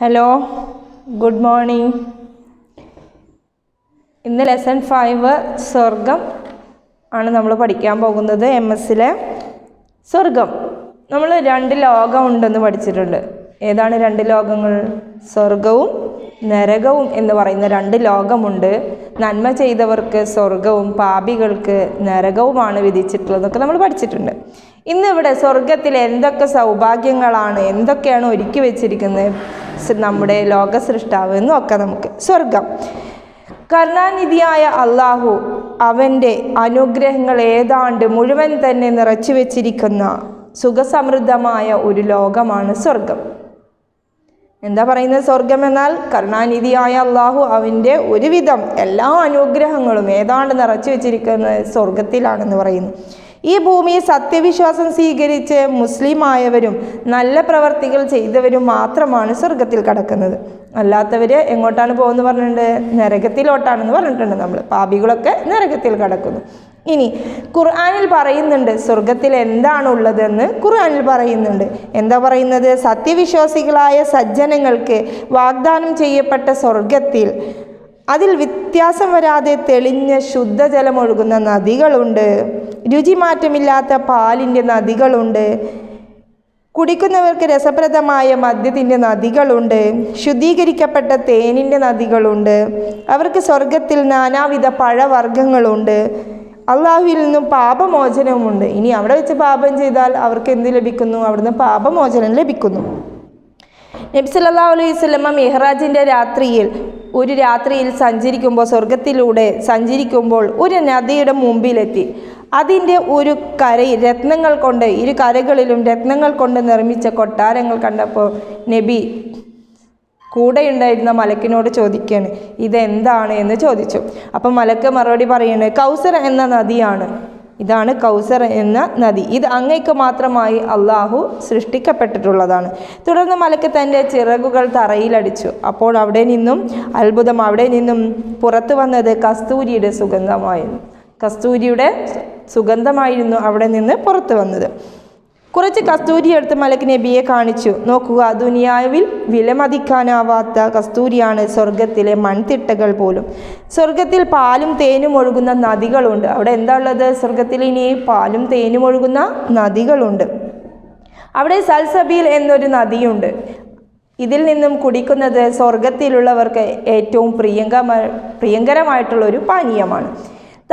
Hello good morning ഇന്ന് lesson five സ്വർഗം ആണ് നമ്മൾ പഠിക്കാൻ പോകുന്നത് എം എസ്സിലെ സ്വർഗം. നമ്മൾ രണ്ട് ലോകമുണ്ടെന്ന് പഠിച്ചിട്ടുണ്ട്. ഏതാണ് രണ്ട് ലോകങ്ങൾ? സ്വർഗവും നരകവും എന്ന് പറയുന്ന രണ്ട് ലോകമുണ്ട്. നന്മ ചെയ്തവർക്ക് സ്വർഗവും പാപികൾക്ക് നരകവുമാണ് വിധിച്ചിട്ടുള്ളതെന്നൊക്കെ നമ്മൾ പഠിച്ചിട്ടുണ്ട്. ഇന്നിവിടെ സ്വർഗത്തിൽ എന്തൊക്കെ സൗഭാഗ്യങ്ങളാണ്? എന്തൊക്കെയാണ് ഒരുക്കി വെച്ചിരിക്കുന്നത്? നമ്മുടെ ലോക സൃഷ്ടാവ് എന്നൊക്കെ നമുക്ക്. സ്വർഗം. കരുണാനിധിയായ അള്ളാഹു അവന്റെ അനുഗ്രഹങ്ങൾ ഏതാണ്ട് മുഴുവൻ തന്നെ നിറച്ചു വെച്ചിരിക്കുന്ന സുഖസമൃദ്ധമായ ഒരു ലോകമാണ് സ്വർഗം. എന്താ പറയുന്നത് സ്വർഗം എന്നാൽ? കരുണാനിധിയായ അള്ളാഹു അവന്റെ ഒരുവിധം എല്ലാ അനുഗ്രഹങ്ങളും ഏതാണ്ട് നിറച്ചു വെച്ചിരിക്കുന്നത് സ്വർഗത്തിലാണെന്ന് പറയുന്നു. ഈ ഭൂമിയിൽ സത്യവിശ്വാസം സ്വീകരിച്ച് മുസ്ലിമായവരും നല്ല പ്രവർത്തികൾ ചെയ്തവരും മാത്രമാണ് സ്വർഗത്തിൽ കടക്കുന്നത്. അല്ലാത്തവർ എങ്ങോട്ടാണ് പോകുന്നത് പറഞ്ഞിട്ടുണ്ട്? നരകത്തിലോട്ടാണെന്ന് പറഞ്ഞിട്ടുണ്ട് നമ്മൾ പാപികളൊക്കെ നരകത്തിൽ കടക്കുന്നു. ഇനി ഖുർആാനിൽ പറയുന്നുണ്ട് സ്വർഗത്തിൽ എന്താണ് ഉള്ളതെന്ന് ഖുർആാനിൽ പറയുന്നുണ്ട്. എന്താ പറയുന്നത്? സത്യവിശ്വാസികളായ സജ്ജനങ്ങൾക്ക് വാഗ്ദാനം ചെയ്യപ്പെട്ട സ്വർഗത്തിൽ അതിൽ വ്യത്യാസം വരാതെ തെളിഞ്ഞ ശുദ്ധജലം ഒഴുകുന്ന നദികളുണ്ട്. രുചിമാറ്റമില്ലാത്ത പാലിന്റെ നദികളുണ്ട്. കുടിക്കുന്നവർക്ക് രസപ്രദമായ മദ്യത്തിന്റെ നദികളുണ്ട്. ശുദ്ധീകരിക്കപ്പെട്ട തേനിന്റെ നദികളുണ്ട്. അവർക്ക് സ്വർഗത്തിൽ നാനാവിധ പഴവർഗങ്ങളുണ്ട്. അള്ളാഹുവിൽ നിന്നും പാപമോചനവുമുണ്ട്. ഇനി അവിടെ വെച്ച് പാപം ചെയ്താൽ അവർക്ക് എന്ത് ലഭിക്കുന്നു? അവിടുന്ന് പാപമോചനം ലഭിക്കുന്നു. നബി സല്ലല്ലാഹു അലൈഹി വസല്ലമ മെഹ്റാജിന്റെ രാത്രിയിൽ ഒരു രാത്രിയിൽ സഞ്ചരിക്കുമ്പോൾ സ്വർഗത്തിലൂടെ സഞ്ചരിക്കുമ്പോൾ ഒരു നദിയുടെ മുമ്പിലെത്തി. അതിന്റെ ഒരു കരയിൽ രത്നങ്ങൾ കൊണ്ട് ഇരു കരകളിലും രത്നങ്ങൾ കൊണ്ട് നിർമ്മിച്ച കൊട്ടാരങ്ങൾ കണ്ടപ്പോൾ നബി കൂടെയുണ്ടായിരുന്ന മലക്കിനോട് ചോദിക്കുകയാണ് ഇതെന്താണ്? എന്ന് ചോദിച്ചു. അപ്പം മലക്ക് മറുപടി പറയുന്നത് കൗസർ എന്ന നദിയാണ്. ഇതാണ് കൗസർ എന്ന നദി. ഇത് അങ്ങയ്ക്ക് മാത്രമായി അള്ളാഹു സൃഷ്ടിക്കപ്പെട്ടിട്ടുള്ളതാണ്. തുടർന്ന് മലക്ക് തന്റെ ചിറകുകൾ തറയിലടിച്ചു. അപ്പോൾ അവിടെ നിന്നും അത്ഭുതം അവിടെ നിന്നും പുറത്തു വന്നത് കസ്തൂരിയുടെ സുഗന്ധമായിരുന്നു. കസ്തൂരിയുടെ സുഗന്ധമായിരുന്നു അവിടെ നിന്ന് പുറത്തു വന്നത്. കുറച്ച് കസ്തൂരി എടുത്ത് മലക്ക് നബിയെ കാണിച്ചു. നോക്കുക ദുനിയാവിൽ വിലമതിക്കാനാവാത്ത കസ്തൂരിയാണ് സ്വർഗത്തിലെ മൺതിട്ടകൾ പോലും. സ്വർഗത്തിൽ പാലും തേനും ഒഴുകുന്ന നദികളുണ്ട്. അവിടെ എന്താ ഉള്ളത്? സ്വർഗത്തിൽ ഇനി പാലും തേനും ഒഴുകുന്ന നദികളുണ്ട്. അവിടെ സൽസബീൽ എന്നൊരു നദിയുണ്ട്. ഇതിൽ നിന്നും കുടിക്കുന്നത് സ്വർഗത്തിലുള്ളവർക്ക് ഏറ്റവും പ്രിയങ്ക പ്രിയങ്കരമായിട്ടുള്ള ഒരു പാനീയമാണ്.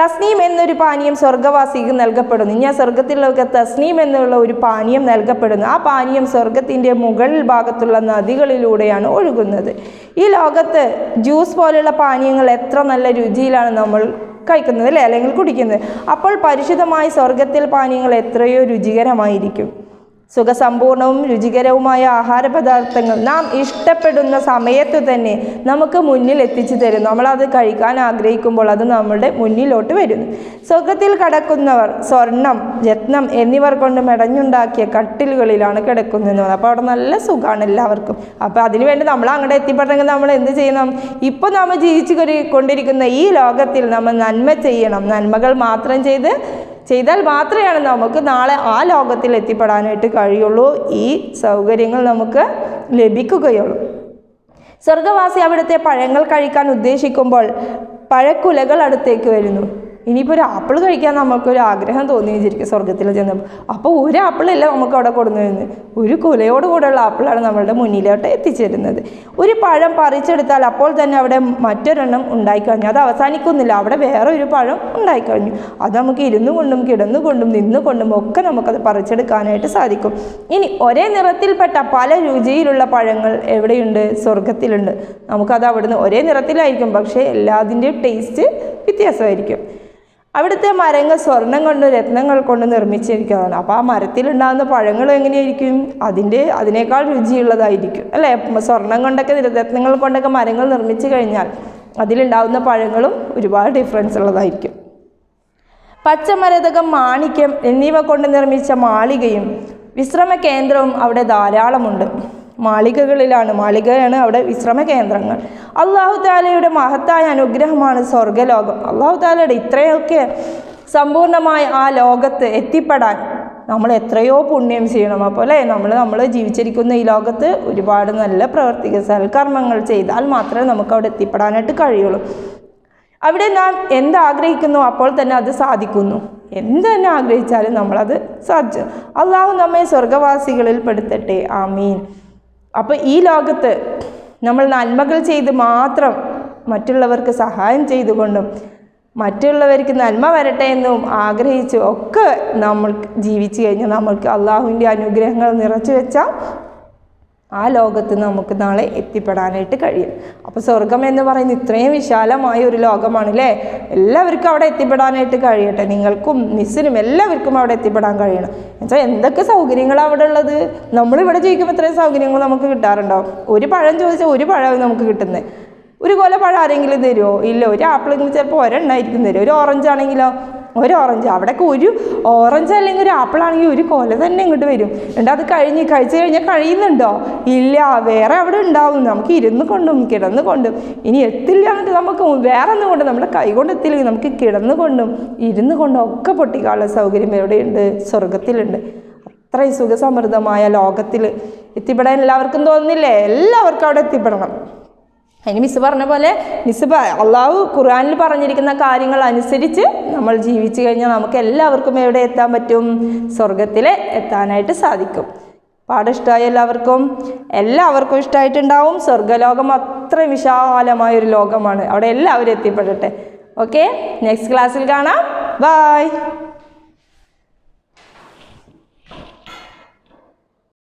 തസ്നീം എന്നൊരു പാനീയം സ്വർഗവാസിക്ക് നൽകപ്പെടുന്നു. ആ സ്വർഗത്തിലുള്ളവർക്ക് തസ്നീം എന്നുള്ള ഒരു പാനീയം നൽകപ്പെടുന്നു. ആ പാനീയം സ്വർഗത്തിന്റെ മുകൾ ഭാഗത്തുള്ള നദികളിലൂടെയാണ് ഒഴുകുന്നത്. ഈ ലോകത്ത് ജ്യൂസ് പോലുള്ള പാനീയങ്ങൾ എത്ര നല്ല രുചിയിലാണ് നമ്മൾ കഴിക്കുന്നത് അല്ലേ? അല്ലെങ്കിൽ കുടിക്കുന്നത്. അപ്പോൾ പരിശുദ്ധമായ സ്വർഗത്തിൽ പാനീയങ്ങൾ എത്രയോ രുചികരമായിരിക്കും. സുഖസമ്പൂർണവും രുചികരവുമായ ആഹാര പദാർത്ഥങ്ങൾ നാം ഇഷ്ടപ്പെടുന്ന സമയത്ത് തന്നെ നമുക്ക് മുന്നിൽ എത്തിച്ചു തരും നമ്മളത് കഴിക്കാൻ ആഗ്രഹിക്കുമ്പോൾ അത് നമ്മുടെ മുന്നിലോട്ട് വരുന്നു. സ്വർഗത്തിൽ കടക്കുന്നവർ സ്വർണം രത്നം എന്നിവർ കൊണ്ട് മെടഞ്ഞുണ്ടാക്കിയ കട്ടിലുകളിലാണ് കിടക്കുന്നതെന്ന് കിടക്കുന്നത് അപ്പോൾ അവിടെ നല്ല സുഖമാണ് എല്ലാവർക്കും. അപ്പോൾ അതിനുവേണ്ടി നമ്മൾ അങ്ങോട്ട് എത്തിപ്പെടണമെങ്കിൽ നമ്മൾ എന്ത് ചെയ്യണം? ഇപ്പോൾ നമ്മൾ ജീവിച്ചു കൊണ്ടിരിക്കുന്ന ഈ ലോകത്തിൽ നമ്മൾ നന്മ ചെയ്യണം. നന്മകൾ മാത്രം ചെയ്ത് ചെയ്താൽ മാത്രമേ നമുക്ക് നാളെ ആ ലോകത്തിൽ എത്തിപ്പെടാനായിട്ട് കഴിയുള്ളൂ. ഈ സൗകര്യങ്ങൾ നമുക്ക് ലഭിക്കുകയുള്ളൂ. സ്വർഗവാസി അവിടുത്തെ പഴങ്ങൾ കഴിക്കാൻ ഉദ്ദേശിക്കുമ്പോൾ പഴക്കുലകൾ അടുത്തേക്ക് വരുന്നു. ഇനിയിപ്പോൾ ഒരു ആപ്പിൾ കഴിക്കാൻ നമുക്കൊരു ആഗ്രഹം തോന്നി വിചാരിക്കും സ്വർഗത്തിൽ ചെന്നപ്പോൾ അപ്പോൾ ഒരു ആപ്പിളല്ല നമുക്ക് അവിടെ കൊടുന്നു വരുന്നത് ഒരു കുലയോട് കൂടെയുള്ള ആപ്പിളാണ് നമ്മളുടെ മുന്നിലോട്ട് എത്തിച്ചേരുന്നത്. ഒരു പഴം പറിച്ചെടുത്താൽ അപ്പോൾ തന്നെ അവിടെ മറ്റൊരെണ്ണം ഉണ്ടായിക്കഴിഞ്ഞു. അത് അവസാനിക്കുന്നില്ല. അവിടെ വേറെ ഒരു പഴം ഉണ്ടായിക്കഴിഞ്ഞു. അത് നമുക്ക് ഇരുന്നു കൊണ്ടും കിടന്നു കൊണ്ടും നിന്നു കൊണ്ടും ഒക്കെ നമുക്കത് പറിച്ചെടുക്കാനായിട്ട് സാധിക്കും. ഇനി ഒരേ നിറത്തിൽപ്പെട്ട പല രുചിയിലുള്ള പഴങ്ങൾ എവിടെയുണ്ട്? സ്വർഗത്തിലുണ്ട് നമുക്കത് അവിടുന്ന് ഒരേ നിറത്തിലായിരിക്കും. പക്ഷേ എല്ലാതിന്റെയും ടേസ്റ്റ് വ്യത്യാസമായിരിക്കും. അവിടുത്തെ മരങ്ങൾ സ്വർണം കൊണ്ട് രത്നങ്ങൾ കൊണ്ട് നിർമ്മിച്ചിരിക്കുന്നതാണ്. അപ്പോൾ ആ മരത്തിലുണ്ടാകുന്ന പഴങ്ങൾ എങ്ങനെയായിരിക്കും? അതിന്റെ അതിനേക്കാൾ രുചിയുള്ളതായിരിക്കും. അല്ലേ? സ്വർണം കൊണ്ടൊക്കെ രത്നങ്ങൾ കൊണ്ടൊക്കെ മരങ്ങൾ നിർമ്മിച്ചു കഴിഞ്ഞാൽ അതിലുണ്ടാകുന്ന പഴങ്ങളും ഒരുപാട് ഡിഫറൻസ് ഉള്ളതായിരിക്കും. പച്ചമരതകം മാണിക്യം എന്നിവ കൊണ്ട് നിർമ്മിച്ച മാളികയും വിശ്രമ കേന്ദ്രവും അവിടെ ധാരാളമുണ്ട്. മാളികകളിലാണ്. മാളികയാണ് അവിടെ വിശ്രമ കേന്ദ്രങ്ങൾ അള്ളാഹു താലയുടെ മഹത്തായ അനുഗ്രഹമാണ് സ്വർഗലോകം അള്ളാഹു താലയുടെ ഇത്രയൊക്കെ സമ്പൂർണമായി ആ ലോകത്ത് എത്തിപ്പെടാൻ നമ്മൾ എത്രയോ പുണ്യം ചെയ്യണം. അല്ലേ? നമ്മൾ നമ്മൾ ജീവിച്ചിരിക്കുന്ന ഈ ലോകത്ത് ഒരുപാട് നല്ല പ്രവർത്തിക സൽക്കർമ്മങ്ങൾ ചെയ്താൽ മാത്രമേ നമുക്ക് അവിടെ എത്തിപ്പെടാനായിട്ട് കഴിയുള്ളൂ. അവിടെ നാം എന്താഗ്രഹിക്കുന്നു അപ്പോൾ തന്നെ അത് സാധിക്കുന്നു. എന്ത് തന്നെ ആഗ്രഹിച്ചാലും നമ്മളത് സാധിച്ചു അള്ളാഹു നമ്മെ സ്വർഗവാസികളിൽ പെടുത്തട്ടെ. ആമീൻ. അപ്പോൾ ഈ ലോകത്ത് നമ്മൾ നന്മകൾ ചെയ്ത് മാത്രം മറ്റുള്ളവർക്ക് സഹായം ചെയ്തുകൊണ്ടും മറ്റുള്ളവർക്ക് നന്മ വരട്ടെ എന്നും ആഗ്രഹിച്ചും ഒക്കെ നമ്മൾ ജീവിച്ചു കഴിഞ്ഞാൽ നമ്മൾക്ക് അള്ളാഹുവിന്റെ അനുഗ്രഹങ്ങൾ നിറച്ചു വെച്ചാൽ ആ ലോകത്ത് നമുക്ക് നാളെ എത്തിപ്പെടാനായിട്ട് കഴിയും. അപ്പോൾ സ്വർഗം എന്ന് പറയുന്നത് ഇത്രയും വിശാലമായ ഒരു ലോകമാണ് അല്ലേ എല്ലാവർക്കും അവിടെ എത്തിപ്പെടാനായിട്ട് കഴിയട്ടെ. നിങ്ങൾക്കും മിസ്സിനും എല്ലാവർക്കും അവിടെ എത്തിപ്പെടാൻ കഴിയണം. എന്നുവെച്ചാൽ എന്തൊക്കെ സൗകര്യങ്ങളാണ് അവിടെ ഉള്ളത്? നമ്മളിവിടെ ജീവിക്കുമ്പോൾ ഇത്രയും സൗകര്യങ്ങൾ നമുക്ക് കിട്ടാറുണ്ടോ? ഒരു പഴം ചോദിച്ചാൽ ഒരു പഴം നമുക്ക് കിട്ടുന്നത്. ഒരു കൊല പഴം ആരെങ്കിലും തരുമോ ഇല്ല ഒരു ആപ്പിളെങ്കിലും ചിലപ്പോൾ ഒരെണ്ണമായിരിക്കും തരും ഒരു ഓറഞ്ച് ആണെങ്കിലോ? ഒരു ഓറഞ്ച് അവിടെയൊക്കെ ഒരു ഓറഞ്ച് അല്ലെങ്കിൽ ഒരു ആപ്പിൾ ആണെങ്കിൽ ഒരു കൊല തന്നെ ഇങ്ങോട്ട് വരും. എന്നിട്ട് അത് കഴിഞ്ഞ് കഴിച്ചു കഴിഞ്ഞാൽ കഴിയുന്നുണ്ടോ? ഇല്ല. വേറെ അവിടെ ഉണ്ടാവും നമുക്ക് ഇരുന്ന് കൊണ്ടും കിടന്ന് കൊണ്ടും. ഇനി എത്തില്ല എന്നിട്ട് നമുക്ക് വേറെ ഒന്നും കൊണ്ട് നമ്മുടെ കൈ കൊണ്ട് എത്തില്ലെങ്കിൽ നമുക്ക് കിടന്ന് കൊണ്ടും ഇരുന്ന് കൊണ്ടും ഒക്കെ പൊട്ടിക്കാനുള്ള സൗകര്യം എവിടെയുണ്ട്? സ്വർഗത്തിലുണ്ട് അത്രയും സുഖസമൃദ്ധമായ ലോകത്തിൽ എത്തിപ്പെടാൻ എല്ലാവർക്കും തോന്നുന്നില്ലേ? എല്ലാവർക്കും അവിടെ എത്തിപ്പെടണം. അതിന് മിസ് പറഞ്ഞ പോലെ മിസ് അള്ളാഹു ഖുർആനിൽ പറഞ്ഞിരിക്കുന്ന കാര്യങ്ങൾ അനുസരിച്ച് നമ്മൾ ജീവിച്ചു കഴിഞ്ഞാൽ നമുക്ക് എല്ലാവർക്കും എവിടെ എത്താൻ പറ്റും? സ്വർഗത്തിൽ എത്താനായിട്ട് സാധിക്കും. പാഠം ഇഷ്ടമായി എല്ലാവർക്കും എല്ലാവർക്കും ഇഷ്ടമായിട്ടുണ്ടാവും സ്വർഗലോകം അത്രയും വിശാലമായൊരു ലോകമാണ്. അവിടെ എല്ലാവരും എത്തിപ്പെടട്ടെ. ഓക്കെ നെക്സ്റ്റ് ക്ലാസ്സിൽ കാണാം. ബായ്